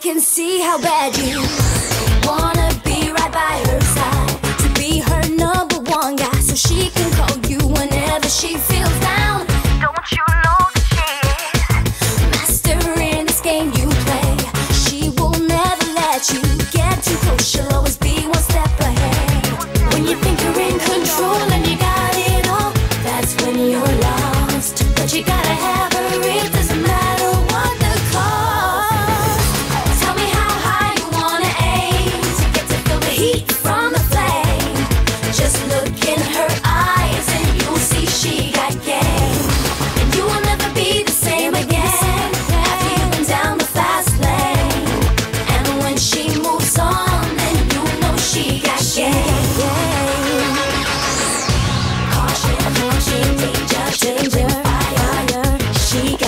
can see how bad you wanna be right by her side to be her number one guy, so she can call you whenever she feels down. Don't you know that she master in this game you play? She will never let you get too close. She'll always be.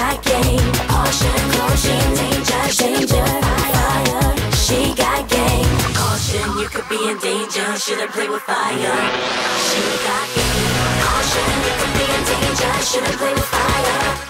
got game. Caution, caution, danger, danger, fire. She got game. Caution, you could be in danger. Shouldn't play with fire. She got game. Caution, you could be in danger. Shouldn't play with fire.